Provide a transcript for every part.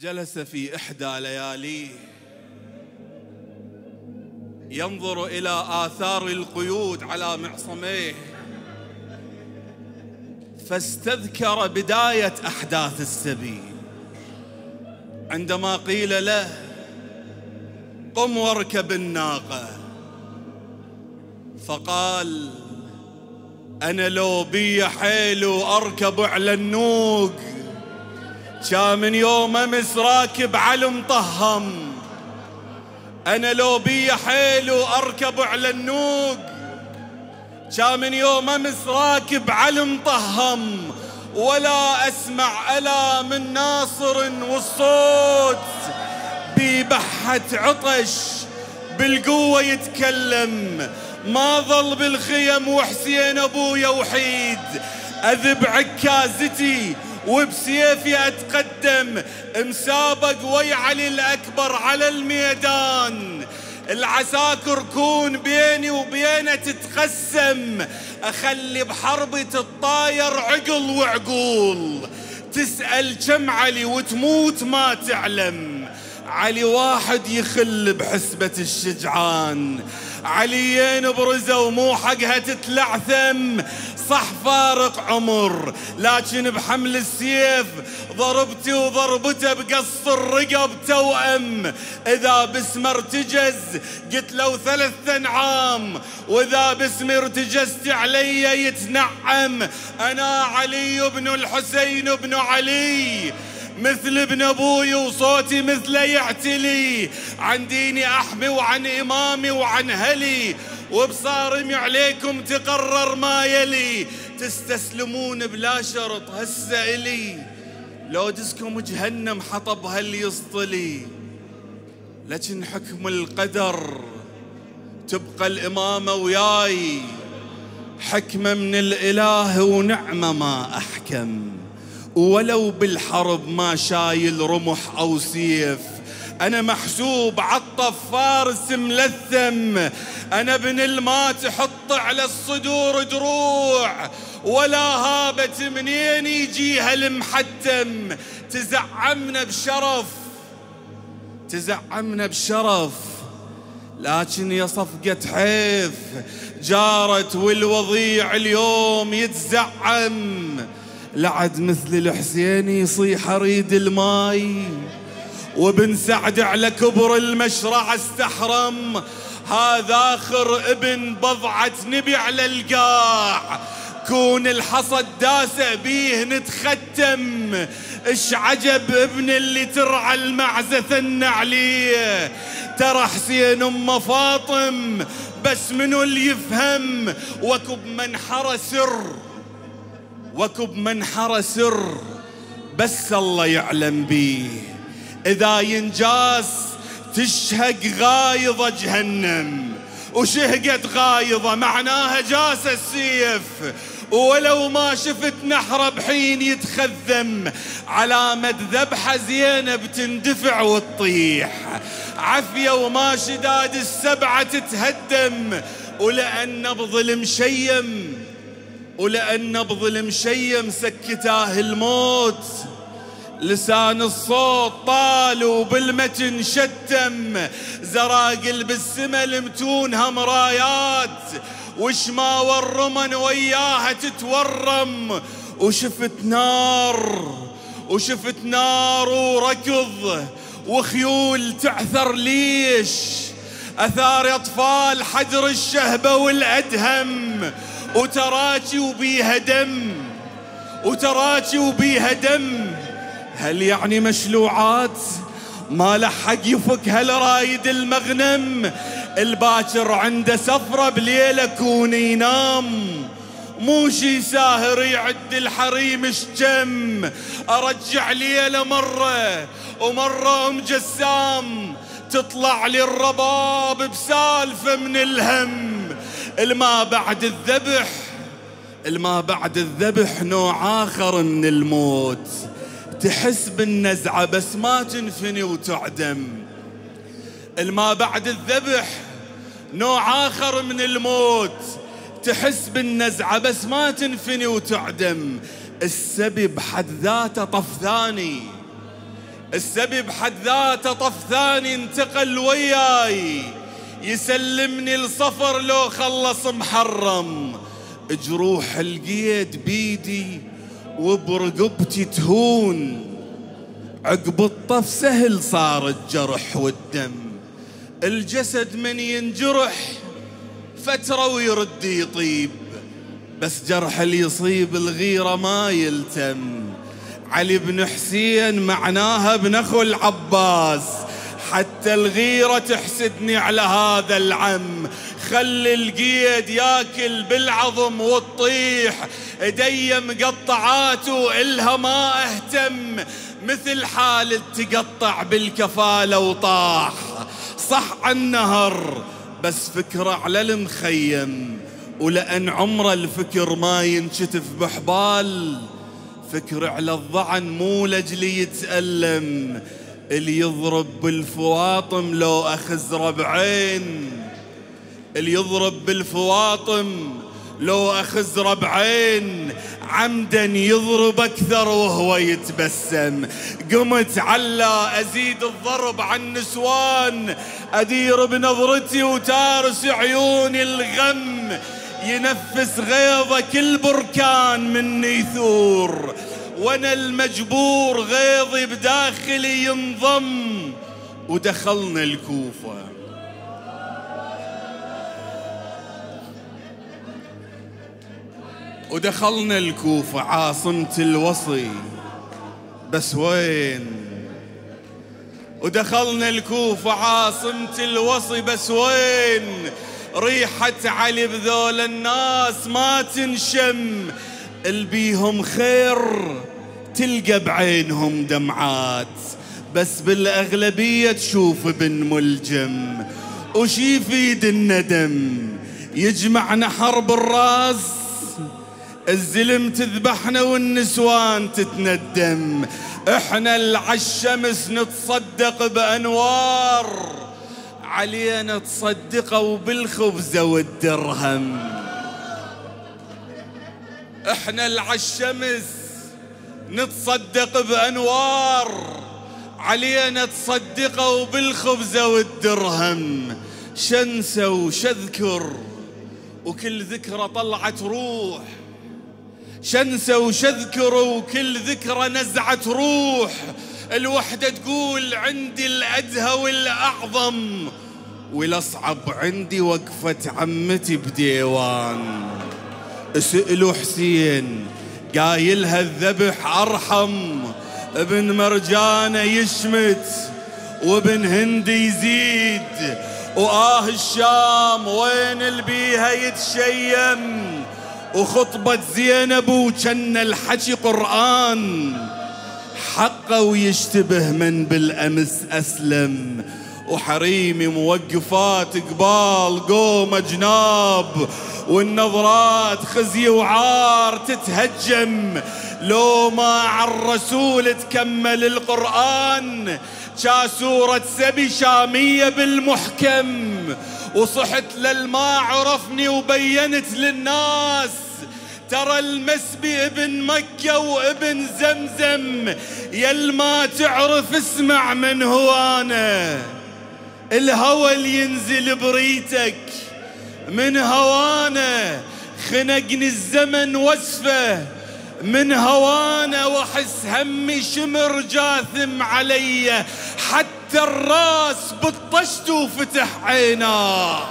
جلس في إحدى لياليه ينظر إلى آثار القيود على معصميه. فاستذكر بداية أحداث السبي عندما قيل له قم واركب الناقة. فقال أنا لو بي حيل وأركب على النوق. كان من يوم أمس راكب على مطهم أنا لو بي حيل وأركب على النوق. كان من يوم أمس راكب على مطهم ولا أسمع ألا من ناصر والصوت. ببحة عطش بالقوة يتكلم. ما ظل بالخيم وحسين أبويا وحيد. أذب عكازتي وبسيفي أتقدم مسابق وي علي الأكبر على الميدان. العساكر كون بيني وبينه تتقسم. أخلي بحربي تتطاير عقل وعقول. تسأل كم علي وتموت ما تعلم. علي واحد يخل بحسبة الشجعان. عليين برزوا مو حقها تتلعثم صح فارق عمر لكن بحمل السيف ضربتي وضربته بقص الرقب توأم. إذا باسم ارتجز قلت له ثلاث أنعام. وإذا باسمي ارتجزت علي يتنعم. أنا علي بن الحسين بن علي. مثل ابن أبوي وصوتي مثله يعتلي. عن ديني احمي وعن امامي وعن هلي. وبصارمي عليكم تقرر ما يلي. تستسلمون بلا شرط هسه إلي. لو دزكم جهنم حطبها اللي يسطلي لكن حكم القدر. تبقى الإمامة وياي. حكمة من الإله ونعمة ما أحكم. ولو بالحرب ما شايل رمح أو سيف. أنا محسوب عطف فارس ملثم أنا ابن الما تحط على الصدور دروع. ولا هابة منين يجيها المحتم. تزعمنا بشرف. تزعمنا بشرف. لكن يا صفقة حيف جارت والوضيع اليوم يتزعم. لعد مثل الحسين يصيح أريد الماي وابن سعد على كبر المشرع استحرم. هذا آخر ابن بضعة نبي على القاع. كون الحصد داسة بيه نتختم. اش عجب ابن اللي ترعى المعزة ثن عليه ترى حسين أم فاطم بس منو اللي يفهم؟ وكب منحر سر. وكب منحر سر بس الله يعلم بيه إذا ينجاس تشهق غايضة جهنم وشهقت غايضة معناها جاس السيف. ولو ما شفت نحره بحين يتخذم علامة ذبحة زينب تندفع وتطيح. عفية وما شداد السبعة تتهدم ولأن نبض المشيم ولأن نبض المشيم سكتاه الموت. لسان الصوت طال وبالمتن شتم. زراقل بالسما المتونها مرايات وشما والرمن وياها تتورم. وشفت نار وشفت نار وركض. وخيول تعثر ليش؟ أثار أطفال حجر الشهبة والأدهم. وتراجي وبيها دم وتراجي وبيها دم. هل يعني مشلوعات؟ ما لحق يفك هل رايد المغنم. الباكر عنده سفرة بليلة كون ينام. مو شي ساهر يعد الحريم الشجم أرجع ليلة مرة ومرة أم جسام. تطلع لي الرباب بسالفة من الهم. الما بعد الذبح الما بعد الذبح نوع آخر من الموت. تحس بالنزعة بس ما تنفني وتعدم. الما بعد الذبح نوع آخر من الموت. تحس بالنزعة بس ما تنفني وتعدم. السبي بحد ذاته طف ثاني. السبي بحد ذاته طف ثاني انتقل وياي. يسلمني الصفر لو خلص محرم. جروح القيد بيدي وبرقبتي تهون. عقب الطف سهل صار الجرح والدم. الجسد من ينجرح فترة ويرد يطيب. بس جرح اللي يصيب الغيرة ما يلتم. علي بن حسين معناها ابن أخو العباس. حتى الغيرة تحسدني على هذا العم. خلي القيد ياكل بالعظم والطيح. ايدي مقطعات وإلها ما أهتم. مثل حال تقطع بالكفالة وطاح. صح النهر بس فكرة على المخيم. ولأن عمره الفكر ما ينشتف بحبال فكر على الضعن مو لجلي يتألم. اللي يضرب بالفواطم لو أخذ ربعين. اللي يضرب بالفواطم لو أخذ ربعين. عمدا يضرب أكثر وهو يتبسم. قمت علا أزيد الضرب عن نسوان. أدير بنظرتي وتارس عيوني الغم. ينفس غيظه كل بركان من يثور. وأنا المجبور غيظي بداخلي ينضم ودخلنا الكوفة. ودخلنا الكوفة عاصمة الوصي. بس وين؟ ودخلنا الكوفة عاصمة الوصي. بس وين؟ ريحة علي بذول الناس ما تنشم. البيهم خير تلقى بعينهم دمعات. بس بالأغلبية تشوف ابن ملجم وش يفيد الندم؟ يجمعنا حرب الراس. الزلم تذبحنا والنسوان تتندم. إحنا اللي نتصدق بأنوار. علينا تصدقوا بالخبز والدرهم. إحنا اللي عالشمس نتصدق بأنوار علينا تصدقوا بالخبز والدرهم. شنسى وشذكر وكل ذكرى طلعت روح. شنسى وشذكر وكل ذكرى نزعت روح. الوحدة تقول عندي الأدهى والأعظم والأصعب عندي وقفة عمتي بديوان. سألوا حسين قايلها الذبح أرحم. ابن مرجانة يشمت وابن هندي يزيد. وآه الشام وين البيها يتشيم. وخطبة زينب وكان الحكي قرآن. حقه ويشتبه من بالأمس أسلم. وحريمي موقفات قبال قوم جناب والنظرات خزي وعار تتهجم. لو ما على الرسول تكمل القرآن شا سورة سبي شامية بالمحكم. وصحت للما عرفني وبينت للناس ترى المسبي ابن مكة وابن زمزم يل ما تعرف اسمع من هو أنا. الهوى اللي ينزل بريتك من هوانا خنقني الزمن وصفه من هوانا وأحس همي شمر جاثم علي حتى الراس بطشت وفتح عيناه.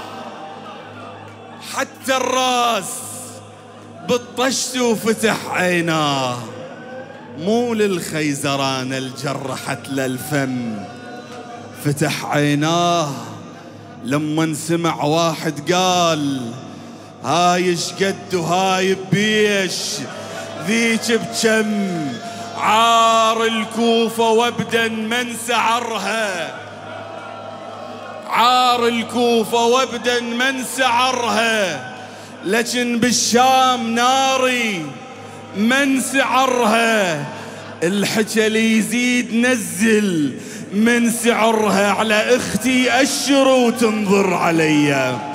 حتى الراس بطشت وفتح عيناه. مو للخيزران الجرحت للفم. فتح عيناه لما سمع واحد قال هاي قد وهاي بيش ذيك بكم عار الكوفة وابدا من سعرها عار الكوفة وابدا من سعرها لكن بالشام ناري من سعرها الحكى يزيد نزل من سعرها على أختي أشر وتنظر عليّ.